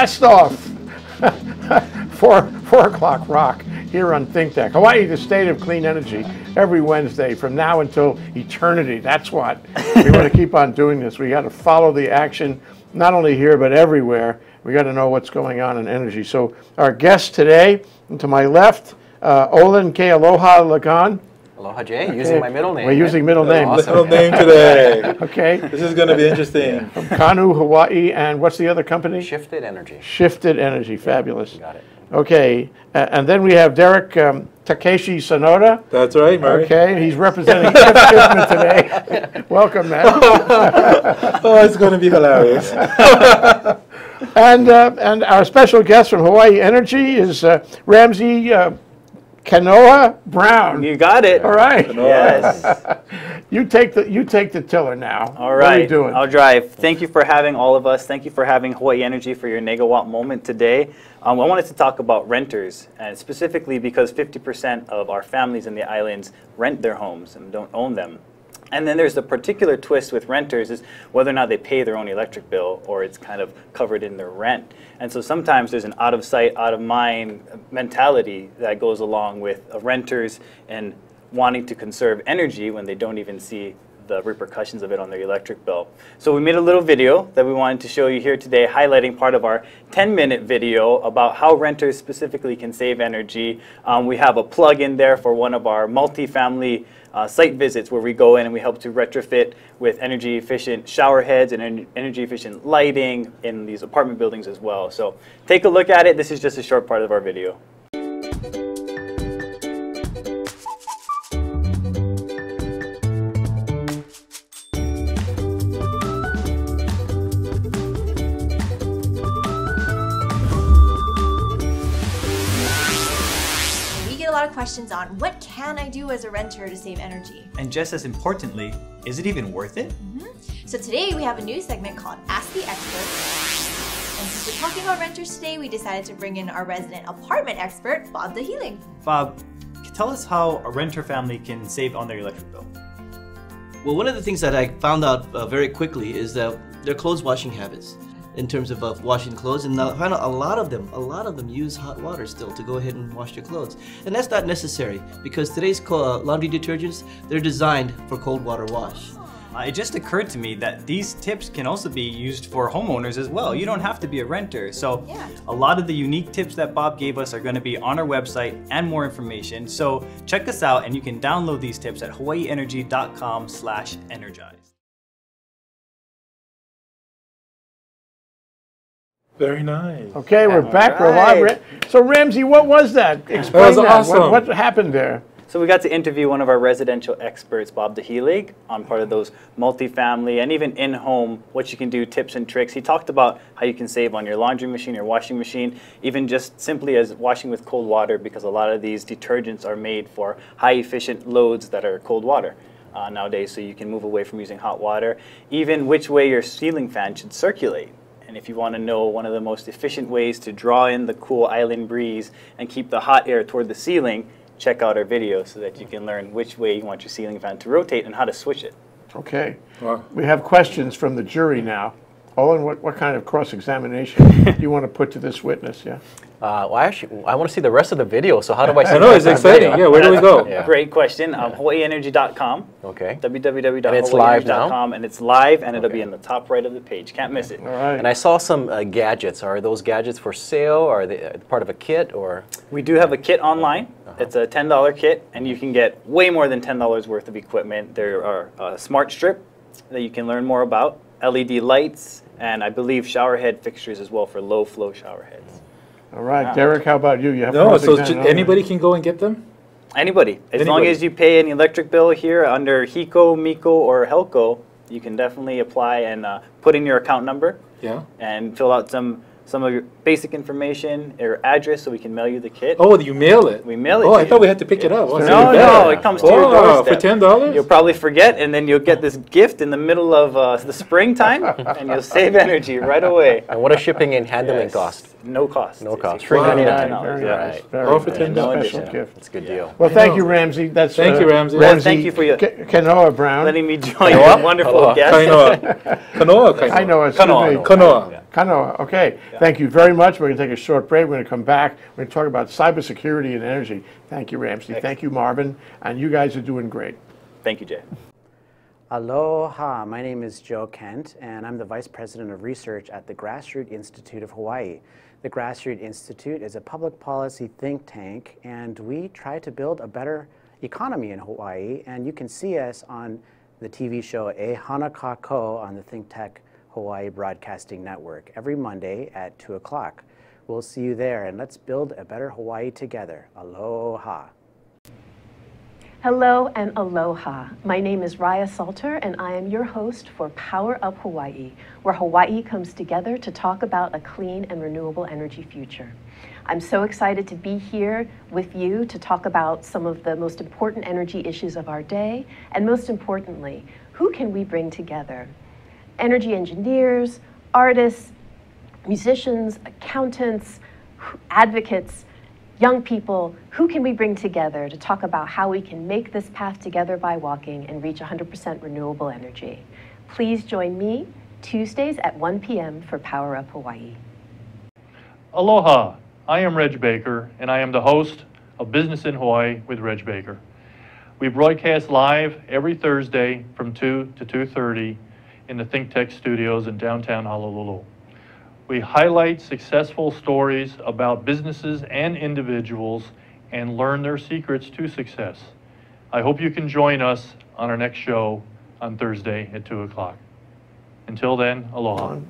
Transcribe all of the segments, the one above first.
blast off. four, four o'clock rock here on Think Tech. Hawaii, the state of clean energy, every Wednesday from now until eternity. That's what we want to keep on doing this. We got to follow the action, not only here but everywhere. We got to know what's going on in energy. So our guest today, to my left, uh, Olin K. Aloha Lagon. Aloha Jay, using my middle name. We're using middle name. Awesome. Middle name today. Okay. This is going to be interesting. From Kanu, Hawaii, and what's the other company? Shifted energy. Shifted Energy. Fabulous. Got it. Okay. a- and then we have Derrick um, Takeshi Sonoda. That's right, Murray. Okay. He's representing Shift Shipment today. Welcome, man. Oh, it's going to be hilarious. and uh, and our special guest from Hawaii Energy is uh, Ramsey Kanoa Brown. You got it. All right. Yes. You take the you take the tiller now. All right. What are you doing? I'll drive. Thank you for having all of us. Thank you for having Hawaii Energy for your Negawatt moment today. Um, I wanted to talk about renters, and specifically because 50% of our families in the islands rent their homes and don't own them. And then there's the particular twist with renters is whether or not they pay their own electric bill or it's kind of covered in their rent. And so sometimes there's an out of sight, out of mind mentality that goes along with renters and wanting to conserve energy when they don't even see the repercussions of it on their electric bill. So we made a little video that we wanted to show you here today, highlighting part of our 10-minute video about how renters specifically can save energy. Um, we have a plug in there for one of our multifamily uh, site visits where we go in and we help to retrofit with energy efficient shower heads and en- energy efficient lighting in these apartment buildings as well. So take a look at it. This is just a short part of our video. We get a lot of questions on what can I do as a renter to save energy? And just as importantly, is it even worth it? So today we have a new segment called Ask the Expert. And since we're talking about renters today, we decided to bring in our resident apartment expert, Bob the Healing. Bob, tell us how a renter family can save on their electric bill. Well, one of the things that I found out uh, very quickly is that their clothes washing habits, in terms of uh, washing clothes, and I found a lot of them, a lot of them use hot water still to go ahead and wash their clothes, and that's not necessary because today's co- uh, laundry detergents they're designed for cold water wash. Uh, it just occurred to me that these tips can also be used for homeowners as well. You don't have to be a renter. So, Yeah. a lot of the unique tips that Bob gave us are going to be on our website and more information. So, check us out and you can download these tips at hawaiienergy.com/energize. Very nice. Okay, we're All back. We're live. right. Ra- So Ramsey, what was that? Explain was that. awesome. What, what happened there? So we got to interview one of our residential experts, Bob DeHelig, on part of those multifamily and even in-home, what you can do, tips and tricks. He talked about how you can save on your laundry machine, your washing machine, even just simply as washing with cold water, because a lot of these detergents are made for high-efficient loads that are cold water. Uh, nowadays, so you can move away from using hot water. Even which way your ceiling fan should circulate. And if you want to know one of the most efficient ways to draw in the cool island breeze and keep the hot air toward the ceiling, check out our video so that you can learn which way you want your ceiling fan to rotate and how to switch it. Okay. Wow. We have questions from the jury now. Owen, what, what kind of cross-examination do you want to put to this witness? Yeah. Uh, well, actually, I want to see the rest of the video. So how do I see I know, it's rest of the exciting. video? Yeah, where do we go? Yeah. Great question. Um, HawaiiEnergy.com, Okay. www.hawaiienergy.com, and it's live and it'll be in the top right of the page. Can't miss it. All right. And I saw some uh, gadgets. Are those gadgets for sale? Are they uh, part of a kit or? We do have a kit online. It's a $10 kit, and you can get way more than $10 worth of equipment. There are a smart strip that you can learn more about, LED lights, and I believe shower head fixtures as well for low flow shower heads. All right, Derrick, how about you? You have No, so cross-examination. ju- anybody can go and get them? Anybody, as long as you pay an electric bill here under HECO, MECO, or HELCO, you can definitely apply and uh, put in your account number Yeah. and fill out some some of your basic information, your address, so we can mail you the kit. Oh, you mail it? We mail it Oh, to I you. thought we had to pick it up. Oh, No, you no, it comes to your Oh, doorstep. for ten dollars? You'll probably forget, and then you'll get this gift in the middle of uh, the springtime, and you'll save energy right away. And what a shipping and handling Yes. cost? No cost. No It's cost. free Wow. $99. yeah. nice, Right. very Oh, for $10. Special addition. gift. It's a good deal. Well, thank you, Ramsey. That's Thank uh, you, Ramsey. Well, Ramsey thank you for your- K- Kanoa Brown. Letting me join your wonderful Hello. guest. Kainoa. Kanoa, Kainoa. I know it's Kanoa. Kanoa. Kanoa. Kanoa, okay. Thank you very much. We're going to take a short break. We're going to come back. We're going to talk about cybersecurity and energy. Thank you, Ramsey. Thank you, Marvin. And you guys are doing great. Thank you, Jay. Aloha, my name is Joe Kent, and I'm the Vice President of Research at the Grassroot Institute of Hawaii. The Grassroot Institute is a public policy think tank, and we try to build a better economy in Hawaii. And you can see us on the TV show E Hana Kakou on the Think Tech Hawaii Broadcasting Network every Monday at 2 o'clock. We'll see you there, and let's build a better Hawaii together. Aloha. Hello and aloha. My name is Raya Salter, and I am your host for Power Up Hawaii, where Hawaii comes together to talk about a clean and renewable energy future. I'm so excited to be here with you to talk about some of the most important energy issues of our day, and most importantly, who can we bring together? Energy engineers, artists, musicians, accountants, advocates, young people, who can we bring together to talk about how we can make this path together by walking and reach 100% renewable energy? Please join me Tuesdays at 1 p.m. for Power Up Hawaii. Aloha, I am Reg Baker, and I am the host of Business in Hawaii with Reg Baker. We broadcast live every Thursday from 2 to 2.30 in the Think Tech studios in downtown Honolulu. We highlight successful stories about businesses and individuals and learn their secrets to success. I hope you can join us on our next show on Thursday at 2 o'clock. Until then, aloha.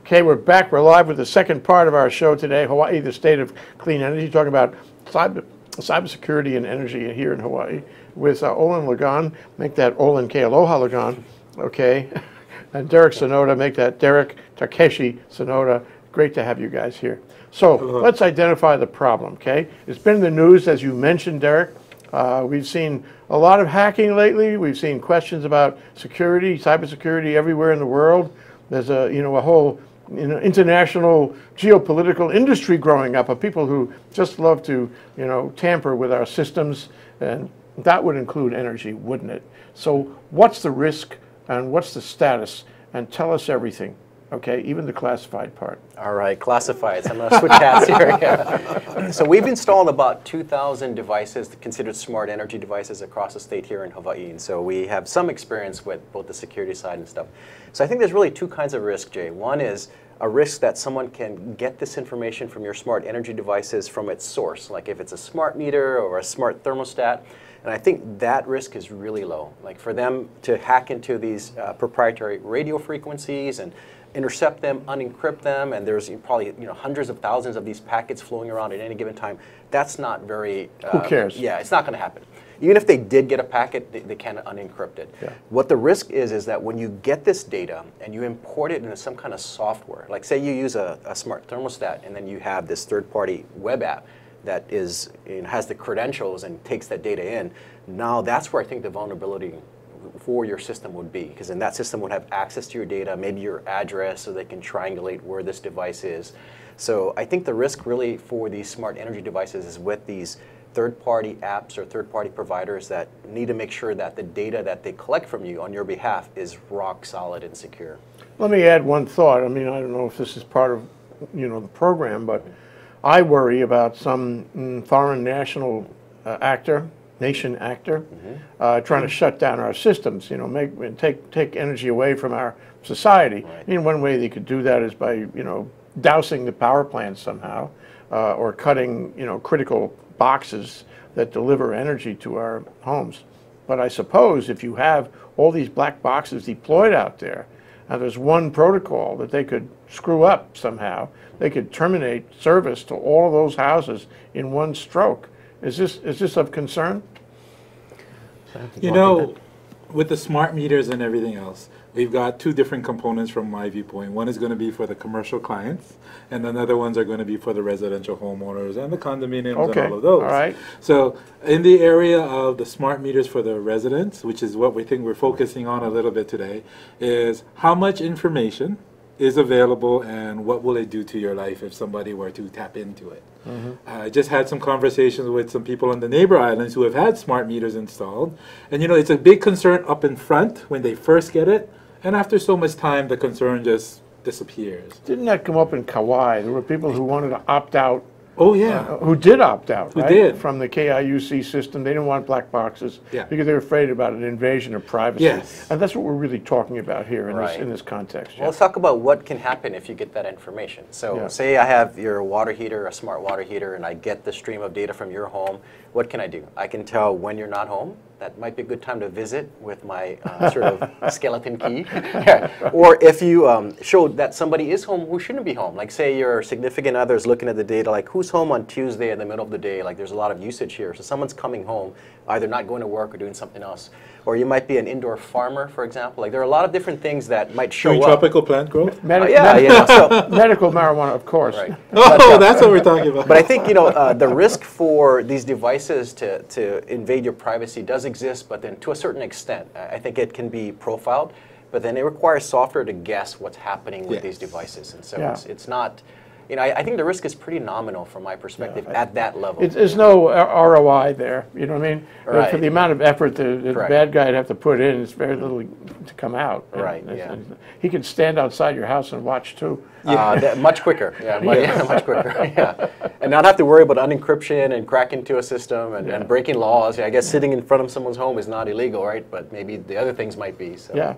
Okay, we're back. We're live with the second part of our show today, Hawaii, the state of clean energy, talking about cyber, cybersecurity and energy here in Hawaii with uh, Olin Lagon. Make that Olin K. Aloha Lagon, okay? And Derrick Sonoda, make that Derrick Takeshi Sonoda. Great to have you guys here. So let's identify the problem, okay? It's been in the news, as you mentioned, Derrick. Uh, we've seen a lot of hacking lately. We've seen questions about security, cybersecurity everywhere in the world. There's a, you know, a whole you know, international geopolitical industry growing up of people who just love to, you know, tamper with our systems, and that would include energy, wouldn't it? So what's the risk and what's the status? And tell us everything, okay? Even the classified part. All right, classifieds. I'm going to switch hats here. Yeah. So we've installed about 2,000 devices considered smart energy devices across the state here in Hawaii. And so we have some experience with both the security side and stuff. So I think there's really two kinds of risk, Jay. One is a risk that someone can get this information from your smart energy devices from its source, like if it's a smart meter or a smart thermostat. And I think that risk is really low. Like for them to hack into these uh, proprietary radio frequencies and intercept them, unencrypt them, and there's probably you know hundreds of thousands of these packets flowing around at any given time. That's not very. Who uh, cares? Yeah, it's not going to happen. Even if they did get a packet, they, they can't unencrypt it. Yeah. What the risk is is that when you get this data and you import it into some kind of software, like say you use a, a smart thermostat and then you have this third-party web app that is has the credentials and takes that data in. Now that's where I think the vulnerability for your system would be, because then that system would have access to your data, maybe your address, so they can triangulate where this device is. So I think the risk really for these smart energy devices is with these third-party apps or third-party providers that need to make sure that the data that they collect from you on your behalf is rock solid and secure. Let me add one thought. I mean, I don't know if this is part of, you know, the program, but I worry about some mm, foreign national uh, actor, nation actor, uh, trying to shut down our systems. You know, make take take energy away from our society. I mean, one way they could do that is by you know dousing the power plants somehow, uh, or cutting you know critical boxes that deliver energy to our homes. But I suppose if you have all these black boxes deployed out there, and there's one protocol that they could screw up somehow, they could terminate service to all of those houses in one stroke. Is this is this of concern? You know, with the smart meters and everything else, we've got two different components from my viewpoint. One is going to be for the commercial clients, and another ones are going to be for the residential homeowners and the condominiums Okay, and all of those. all right. So, in the area of the smart meters for the residents, which is what we think we're focusing on a little bit today, is how much information is available and what will it do to your life if somebody were to tap into it. Mm-hmm. I just had some conversations with some people on the neighbor islands who have had smart meters installed. And you know, it's a big concern up in front when they first get it. And after so much time, the concern just disappears. Didn't that come up in Kauai? There were people who wanted to opt out, Oh yeah. uh, who did opt out, Who right? did. From the KIUC system. They didn't want black boxes Yeah. because they were afraid about an invasion of privacy. Yes. And that's what we're really talking about here in this in this context. Well, let's talk about what can happen if you get that information. So, Yeah. say I have your water heater, a smart water heater, and I get the stream of data from your home. What can I do? I can tell when you're not home. That might be a good time to visit with my uh, sort of skeleton key. or if you um, showed that somebody is home who shouldn't be home, like say your significant other is looking at the data, like who's home on Tuesday in the middle of the day, like there's a lot of usage here. So someone's coming home, either not going to work or doing something else. Or you might be an indoor farmer, for example. Like there are a lot of different things that might show Doing up. tropical plant growth. Medi- Oh, yeah, medi- you know, so- medical marijuana, of course. Right. Oh, that's what we're talking about. But I think you know uh, the risk for these devices to, to invade your privacy does exist, but then to a certain extent, I think it can be profiled. But then it requires software to guess what's happening with these devices, and so Yeah. it's, it's not. You know, I, I think the risk is pretty nominal from my perspective I- at that level. It's, there's no uh, ROI there, you know what I mean? Uh, For the amount of effort the, the bad guy'd have to put in, it's very little to come out. And Right, it's- yeah. it's- He can stand outside your house and watch too. Uh, that- much quicker, yeah, much, yeah, much quicker, yeah. And not have to worry about unencryption and crack into a system and, and breaking laws. Yeah, I guess sitting in front of someone's home is not illegal, right? But maybe the other things might be. So. Yeah,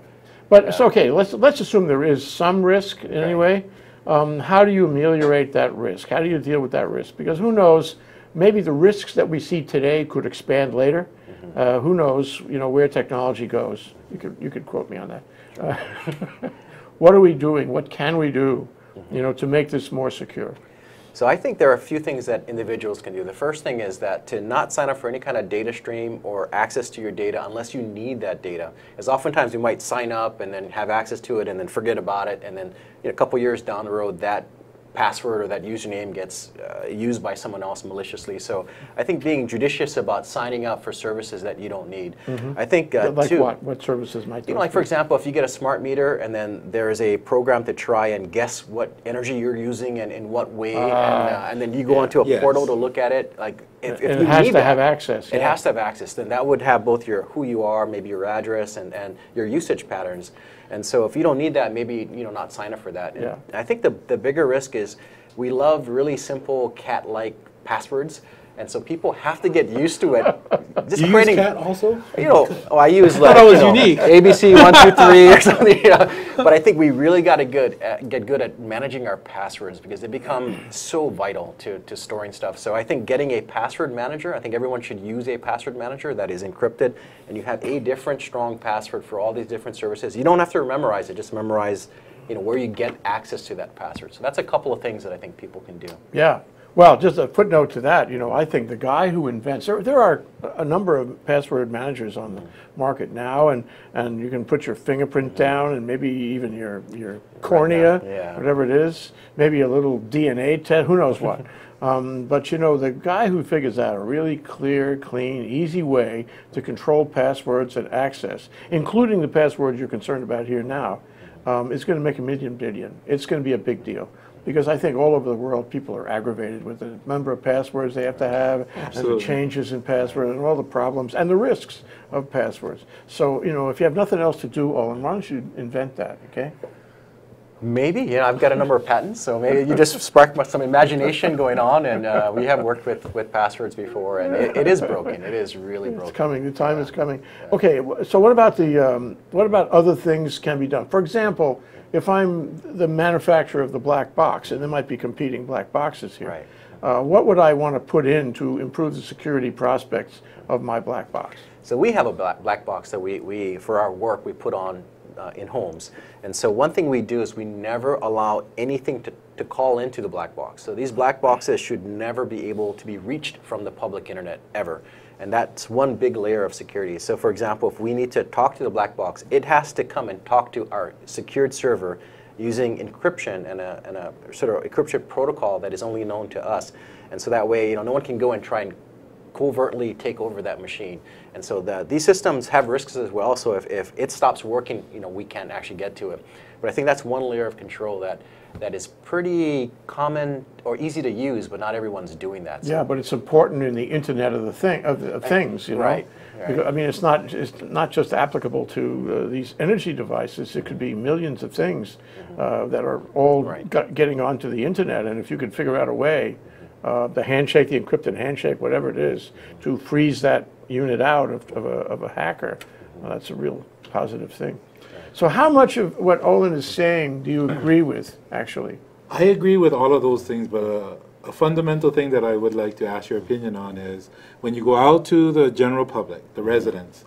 but it's okay. Let's let's assume there is some risk anyway. Um, how do you ameliorate that risk? How do you deal with that risk? Because who knows? Maybe the risks that we see today could expand later. Mm-hmm. Uh, who knows? You know where technology goes. You could you could quote me on that. Uh, what are we doing? What can we do? Mm-hmm. You know to make this more secure. So I think there are a few things that individuals can do. The first thing is that to not sign up for any kind of data stream or access to your data unless you need that data. As oftentimes you might sign up and then have access to it and then forget about it, and then you know, a couple years down the road that password or that username gets uh, used by someone else maliciously. So I think being judicious about signing up for services that you don't need. I think uh, like too, what? What services might you know, like for be? example, if you get a smart meter and then there is a program to try and guess what energy you're using and in what way, and, uh, and then you go onto a Yes. portal to look at it, like if, if it has to that, have access. It yeah. has to have access. Then that would have both your who you are, maybe your address, and, and your usage patterns. And so if you don't need that, maybe you know not sign up for that. And Yeah. I think the the bigger risk is we love really simple cat-like passwords. And so people have to get used to it. Just you use creating, cat also? you know, oh, I use like that was you know, unique. ABC one two three or something. You know? But I think we really got to good at, get good at managing our passwords because they become so vital to, to storing stuff. So I think getting a password manager. I think everyone should use a password manager that is encrypted, and you have a different strong password for all these different services. You don't have to memorize it; just memorize, you know, where you get access to that password. So that's a couple of things that I think people can do. Yeah. Well, just a footnote to that, you know, I think the guy who invents, there, there are a number of password managers on the market now, and, and you can put your fingerprint down and maybe even your, your cornea, yeah. whatever it is, maybe a little DNA test, who knows what. um, but, you know, the guy who figures out a really clear, clean, easy way to control passwords and access, including the passwords you're concerned about here now, um, is going to make a million billion. It's going to be a big deal because I think all over the world people are aggravated with the number of passwords they have to have and the changes in password and all the problems and the risks of passwords. So, you know, if you have nothing else to do, Owen, why don't you invent that, okay? Maybe, you know, I've got a number of patents, so maybe you just sparked some imagination going on, and uh, we have worked with, with passwords before, and it, it is broken. It is really broken. It's coming, the time is coming. Okay, so what about the, um, what about other things can be done? For example, if I'm the manufacturer of the black box, and there might be competing black boxes here. Right. Uh, what would I want to put in to improve the security prospects of my black box? So we have a black, black box that we, we, for our work, we put on uh, in homes. And so one thing we do is we never allow anything to, to call into the black box. So these black boxes should never be able to be reached from the public internet ever. And that's one big layer of security. So for example, if we need to talk to the black box, it has to come and talk to our secured server using encryption and a, and a sort of encryption protocol that is only known to us. And so that way, you know, no one can go and try and covertly take over that machine. And so the, these systems have risks as well. So if, if it stops working, you know, we can't actually get to it. But I think that's one layer of control that that is pretty common or easy to use, but not everyone's doing that. So Yeah, but it's important in the Internet of the thing of, the, of things, you know. Right, right. Because, I mean, it's not it's not just applicable to uh, these energy devices. It could be millions of things uh, that are all Mm-hmm. Right. getting onto the internet. And if you could figure out a way, uh, the handshake, the encrypted handshake, whatever it is, to freeze that unit out of, of, a, of a hacker, well, that's a real positive thing. So, how much of what Olin is saying do you agree with, actually? I agree with all of those things, but uh, a fundamental thing that I would like to ask your opinion on is when you go out to the general public, the residents,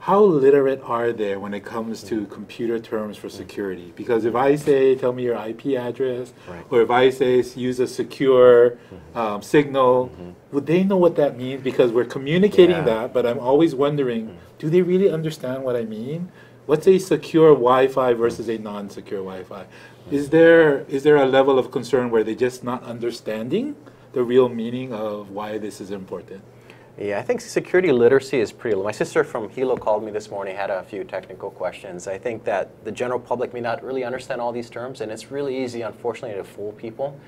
how literate are they when it comes to computer terms for security? Because if I say, tell me your IP address, Right. or if I say, use a secure mm-hmm. um, signal, mm-hmm. would they know what that means? Because we're communicating Yeah. that, but I'm always wondering, mm. do they really understand what I mean? What's a secure Wi-Fi versus a non-secure Wi-Fi? Mm. Is there is there a level of concern where they're just not understanding the real meaning of why this is important? Yeah, I think security literacy is pretty low. My sister from Hilo called me this morning, had a few technical questions. I think that the general public may not really understand all these terms, and it's really easy, unfortunately, to fool people.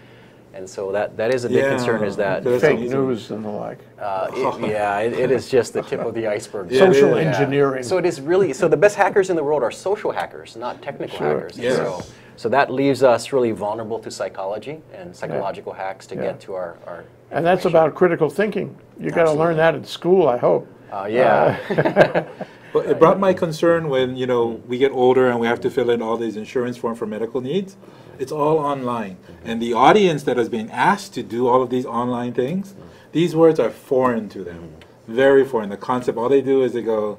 And so that, that is a big Yeah, concern is that, Fake news and the like. uh, it- yeah, it, it is just the tip of the iceberg. Yeah, Social is. engineering. So it is really, so the best hackers in the world are social hackers, not technical Sure. hackers. And Yes. So, so that leaves us really vulnerable to psychology and psychological hacks to Yeah. get to our, our And that's about critical thinking. You got to learn that in school, I hope. uh, yeah. But it brought my concern when, you know, we get older and we have to fill in all these insurance forms for medical needs. It's all online. And the audience that is being asked to do all of these online things, these words are foreign to them. Very foreign. The concept, all they do is they go,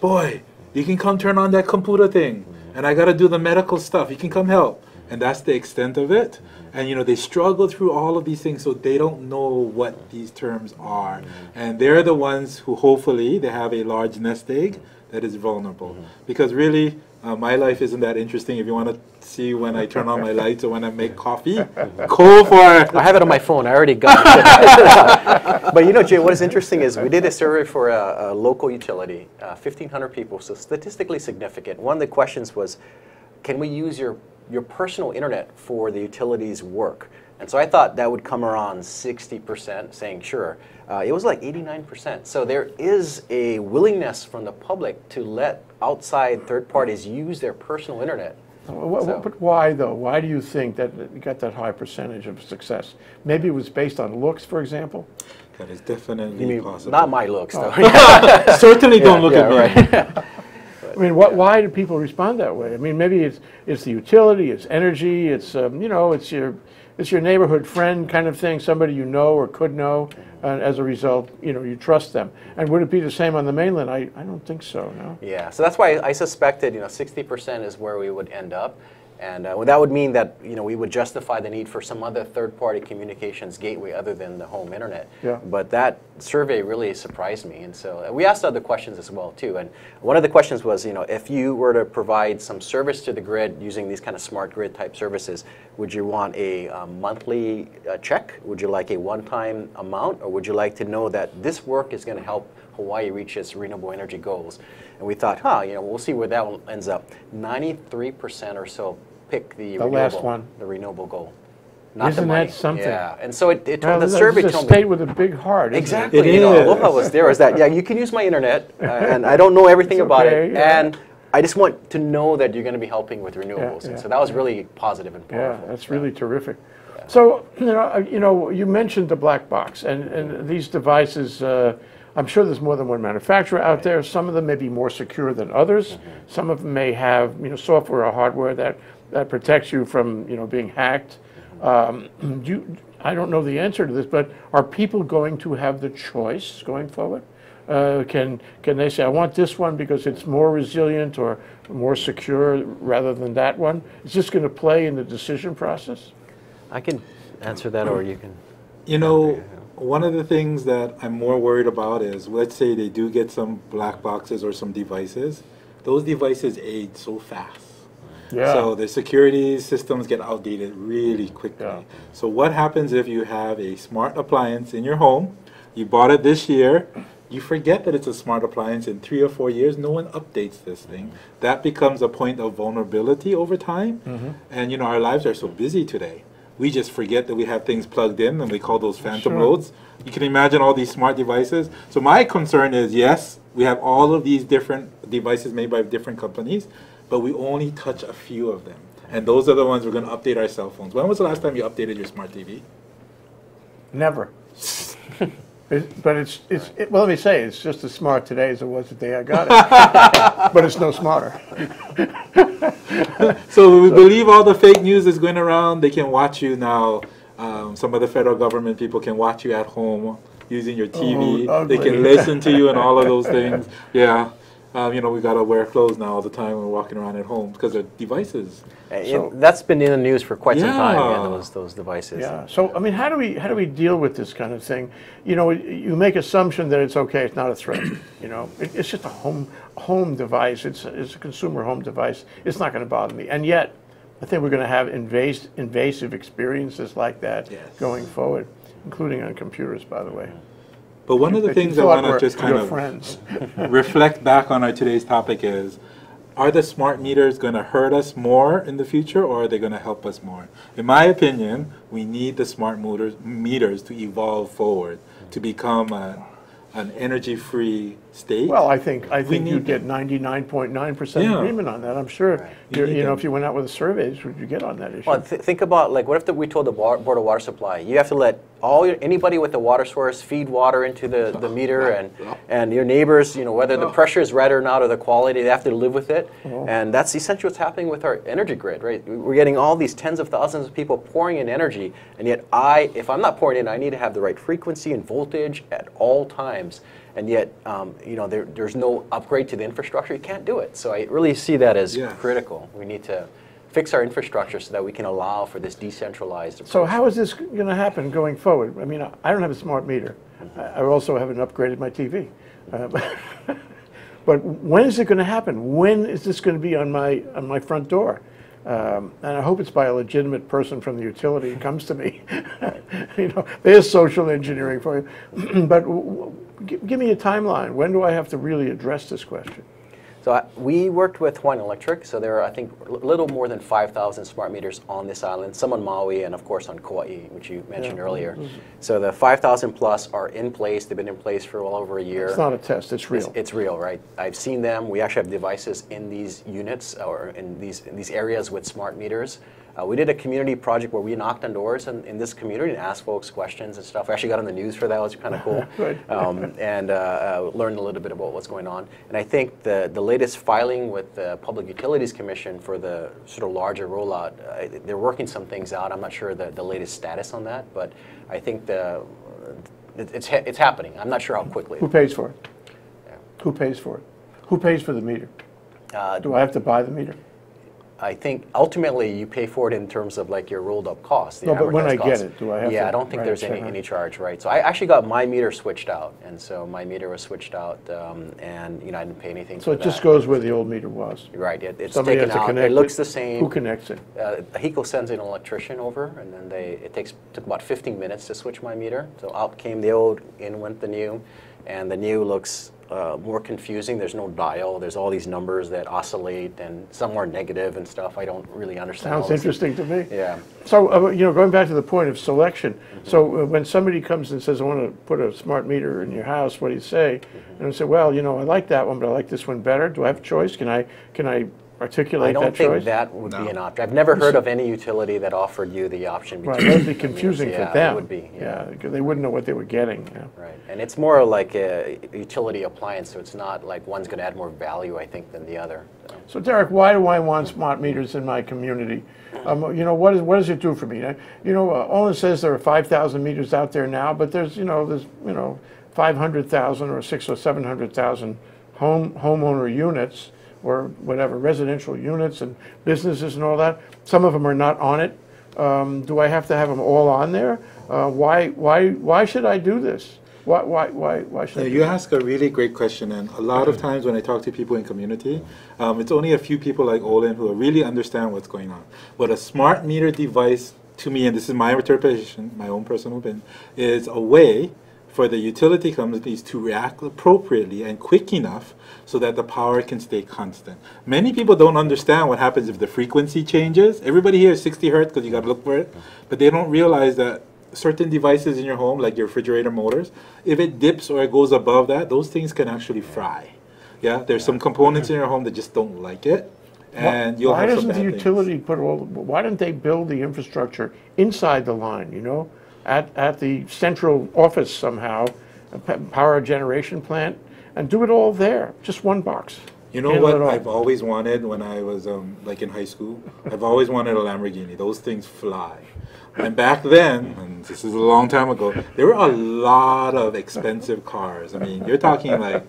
boy, you can come turn on that computer thing. And I got to do the medical stuff. You can come help. And that's the extent of it. And you know, they struggle through all of these things so they don't know what these terms are. And they're the ones who hopefully they have a large nest egg that is vulnerable. Because really, uh, my life isn't that interesting. If you want to see when I turn on my lights or when I make coffee, go for. I have it on my phone. I already got it. but you know, Jay, what is interesting is we did a survey for a, a local utility, uh, 1,500 people, so statistically significant. One of the questions was, can we use your, your personal internet for the utility's work? And so I thought that would come around 60% saying sure. Uh, it was like 89%. So there is a willingness from the public to let outside third parties use their personal internet. Wh- wh- So- But why, though? Why do you think that you got that high percentage of success? Maybe it was based on looks, for example? That is definitely You mean, possible. not my looks, though. Oh. Certainly don't look Yeah, at me. right. I mean, what, why do people respond that way? I mean, maybe it's, it's the utility, it's energy, it's, um, you know, it's your, it's your neighborhood friend kind of thing, somebody you know or could know, and as a result, you know, you trust them. And would it be the same on the mainland? I, I don't think so, no? Yeah, so that's why I suspected, you know, 60% is where we would end up. And uh, well, that would mean that, you know, we would justify the need for some other third-party communications gateway other than the home internet. Yeah. But that survey really surprised me. And so uh, we asked other questions as well, too. And one of the questions was, you know, if you were to provide some service to the grid using these kind of smart grid type services, would you want a um, monthly uh, check? Would you like a one-time amount? Or would you like to know that this work is going to help Hawaii reach its renewable energy goals. And we thought, huh, you know, we'll see where that ends up. 93% or so pick the, The renewable, last one. the renewable goal. Not Isn't that money. something? Yeah, and so it, it Well, told, the that's survey a told state me. with a big heart, isn't it? Exactly. It you know, is. Aloha was there. Was that? Yeah, you can use my internet, uh, and I don't know everything It's about okay, it, yeah. and I just want to know that you're going to be helping with renewables. yeah, and so that was really positive and Yeah, powerful. that's really terrific. So, you know, uh, you know, you mentioned the black box, and, and these devices, uh, I'm sure there's more than one manufacturer out there. Some of them may be more secure than others. Some of them may have, you know, software or hardware that, that protects you from, you know, being hacked. Um, do you, I don't know the answer to this, but are people going to have the choice going forward? Uh, can can they say I want this one because it's more resilient or more secure rather than that one? Is this going to play in the decision process? I can answer that, or you can. You know, one of the things that I'm more worried about is let's say they do get some black boxes or some devices. Those devices age so fast. Yeah. So the security systems get outdated really quickly. Yeah. So what happens if you have a smart appliance in your home You bought it this year. You forget that it's a smart appliance. In three or four years, no one updates this thing. That becomes a point of vulnerability over time. Mm-hmm. And you know, our lives are so busy today. We just forget that we have things plugged in, and we call those phantom Sure. loads. You can imagine all these smart devices. So my concern is, yes, we have all of these different devices made by different companies, but we only touch a few of them. And those are the ones we're going to update our cell phones. When was the last time you updated your smart TV? Never. It- But it's, it's, it- well, let me say, it's just as smart today as it was the day I got it. But it's no smarter. So we believe all the fake news is going around. They can watch you now. Um, some of the federal government people can watch you at home using your TV. Oh, they can listen to you and all of those things. Yeah. Um, you know, we got to wear clothes now all the time when we're walking around at home because of devices. And So- that's been in the news for quite some time, yeah, Yeah. those, those devices. Yeah, so, I mean, how do we, how do we deal with this kind of thing? You know, you make assumption that it's okay, it's not a threat, you know? It- It's just a home, home device, it's, a- it's a consumer home device, it's not gonna bother me. And yet, I think we're gonna have invasive, invasive experiences like that Yes. going forward, including on computers, by the way. But one of the things I want to just kind of friends. reflect back on our today's topic is are the smart meters going to hurt us more in the future or are they going to help us more in my opinion we need the smart meters, meters to evolve forward to become a, an energy free state? Well, I think, I think you'd get ninety-nine point nine percent Yeah. agreement on that, I'm sure. Right. You're- need You know, if you went out with a survey, would you get on that issue? Well, th- think about like what if the, we told the wa- board of water supply you have to let all your, anybody with a water source feed water into the, the meter and and your neighbors you know whether the pressure is right or not or the quality they have to live with it. Oh. And that's essentially what's happening with our energy grid right? We're getting all these tens of thousands of people pouring in energy and yet I if I'm not pouring in I need to have the right frequency and voltage at all times and yet um, you know there, there's no upgrade to the infrastructure you can't do it so I really see that as Yeah. critical we need to fix our infrastructure so that we can allow for this decentralized approach. So how is this going to happen going forward? I mean, I don't have a smart meter. I I also haven't upgraded my TV. Uh, But when is it going to happen? When is this going to be on my, on my front door? Um, And I hope it's by a legitimate person from the utility who comes to me. You know, there's social engineering for you. But w- give me a timeline. When do I have to really address this question? So I, we worked with Hawaiian Electric. So there are, I think, a little more than 5,000 smart meters on this island. Some on Maui, and of course on Kauai, which you mentioned Yeah. earlier. Mm-hmm. So the 5,000 plus are in place. They've been in place for well over a year. It's not a test, it's It's, real. it's real, right? I've seen them. We actually have devices in these units or in these in these areas with smart meters. Uh, we did a community project where we knocked on doors in, in this community and asked folks questions and stuff. We actually got on the news for that. It was kind of cool. Good. Um, and uh, uh, learned a little bit about what's going on. And I think the, the latest filing with the Public Utilities Commission for the sort of larger rollout, uh, they're working some things out. I'm not sure the, the latest status on that, but I think the, it, it's, ha- it's happening. I'm not sure how quickly. Who pays for it? Yeah. Who pays for it? Who pays for the meter? Uh, Do I have to buy the meter? I think ultimately you pay for it in terms of like your rolled up cost. No, but when I get it, do I have Yeah, to I don't think there's any, any charge, right? So I actually got my meter switched out, and so my meter was switched out, um, and you know I didn't pay anything. So it just goes where the old meter was? Right, it, it's Somebody taken has to out. connect It looks it? the same. Who connects it? Uh, HECO sends an electrician over, and then they it takes took about 15 minutes to switch my meter. So out came the old, in went the new, and the new looks uh, more confusing. There's no dial. There's all these numbers that oscillate, and some are negative and stuff. I don't really understand. Sounds interesting to me. Yeah. So, uh, you know, going back to the point of selection, so uh, when somebody comes and says, I want to put a smart meter in your house, what do you say? And I say, well, you know, I like that one, but I like this one better. Do I have a choice? Can I, can I I don't think choice? that would be an option. I've never heard of any utility that offered you the option. Right, that would be the meters. confusing Yeah, for it them. would be, yeah. because they wouldn't know what they were getting. yeah. Right, and it's more like a utility appliance, so it's not like one's going to add more value, I think, than the other. So. So Derrick, why do I want smart meters in my community? Um, you know, what, is, what does it do for me? You know, uh, Olin says there are 5,000 meters out there now, but there's, you know, there's, you know, 500,000 or six or 700,000 home, homeowner units or whatever, residential units and businesses and all that. Some of them are not on it. Um, do I have to have them all on there? Uh, why, why, why should I do this? Why, why, why, why should So I do you ask a really great question, and a lot of times when I talk to people in community, um, it's only a few people like Olin who really understand what's going on. What a smart meter device, to me, and this is my interpretation, my own personal opinion, is a way for the utility companies to react appropriately and quick enough so that the power can stay constant. Many people don't understand what happens if the frequency changes. Everybody here is 60 hertz because you got to look for it, but they don't realize that certain devices in your home, like your refrigerator motors, if it dips or it goes above that, those things can actually fry. Yeah, there's some components in your home that just don't like it, and you'll Why have doesn't some the bad things. utility put all, why didn't they build the infrastructure inside the line, you know? At, at the central office somehow, power generation plant, and do it all there, just one box. You know Handle what. I've always wanted when I was um, like in high school? I've always wanted a Lamborghini. Those things fly. And back then, and this is a long time ago, there were a lot of expensive cars. I mean, you're talking like,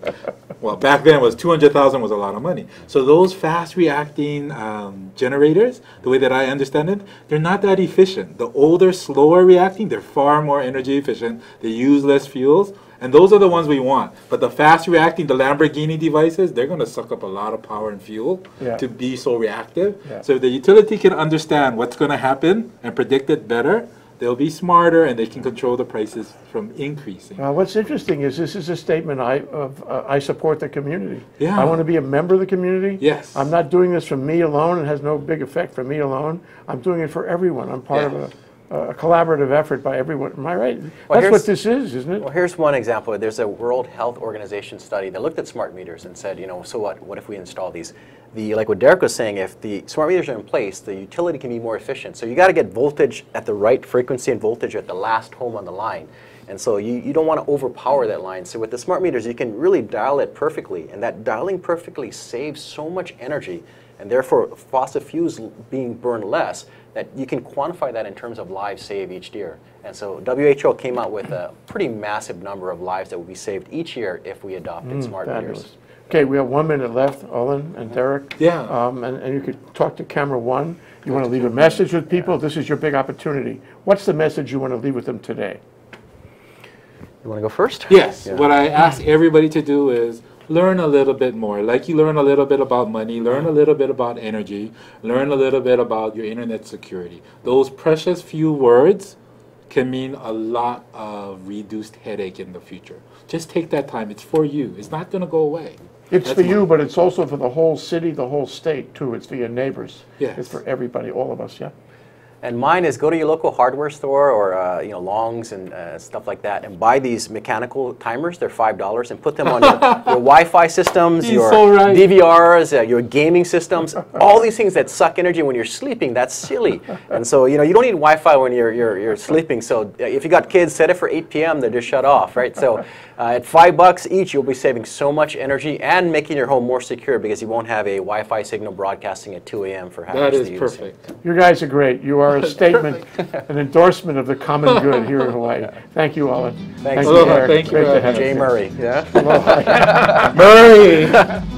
well, back then was 200,000 was a lot of money. So those fast reacting um, generators, the way that I understand it, they're not that efficient. The older, slower reacting, they're far more energy efficient. They use less fuels. And those are the ones we want. But the fast reacting, the Lamborghini devices, they're going to suck up a lot of power and fuel Yeah. to be so reactive. Yeah. So if the utility can understand what's going to happen and predict it better, they'll be smarter and they can control the prices from increasing. Well, what's interesting is this is a statement I, of, uh, I support the community. Yeah. I want to be a member of the community. Yes. I'm not doing this for me alone, it has no big effect for me alone. I'm doing it for everyone. I'm part of a, a collaborative effort by everyone. Am I right? Well, That's what this is, isn't it? Well, here's one example. There's a World Health Organization study that looked at smart meters and said, you know, so what? What if we install these? The like what Derrick was saying, if the smart meters are in place, the utility can be more efficient. So you got to get voltage at the right frequency and voltage at the last home on the line. And so you, you don't want to overpower that line. So with the smart meters, you can really dial it perfectly. And that dialing perfectly saves so much energy and therefore fossil fuels being burned less that you can quantify that in terms of lives saved each year. And so WHO came out with a pretty massive number of lives that would be saved each year if we adopted smart meters. Okay, we have one minute left, Olin and Derrick. Yeah. Um, and, and you could talk to camera one. You want to leave a message with people? This is your big opportunity. What's the message you want to leave with them today? You want to go first? Yes, Yeah. what I ask everybody to do is learn a little bit more. Like you learn a little bit about money, learn a little bit about energy, learn a little bit about your internet security. Those precious few words can mean a lot of reduced headache in the future. Just take that time. It's for you. It's not going to go away. It's That's for you, but it's also for the whole city, the whole state, too. It's for your neighbors. Yes. It's for everybody, all of us, yeah? And mine is go to your local hardware store or uh, you know Longs and uh, stuff like that, and buy these mechanical timers. They're five dollars, and put them on your, your Wi-Fi systems, He's your so right. DVRs, uh, your gaming systems. All these things that suck energy when you're sleeping. That's silly. And so you know you don't need Wi-Fi when you're you're, you're sleeping. So uh, if you got kids, set it for 8 p.m. They're just shut off, right? So uh, at five bucks each, you'll be saving so much energy and making your home more secure because you won't have a Wi-Fi signal broadcasting at 2 a.m. for hackers That to is use. perfect. You guys are great. You are a statement, an endorsement of the common good here in Hawaii. Thank you, Olin. Thanks. you, Aloha. Derrick. Thank you Great for to have Jay you. Murray. Yeah. Murray!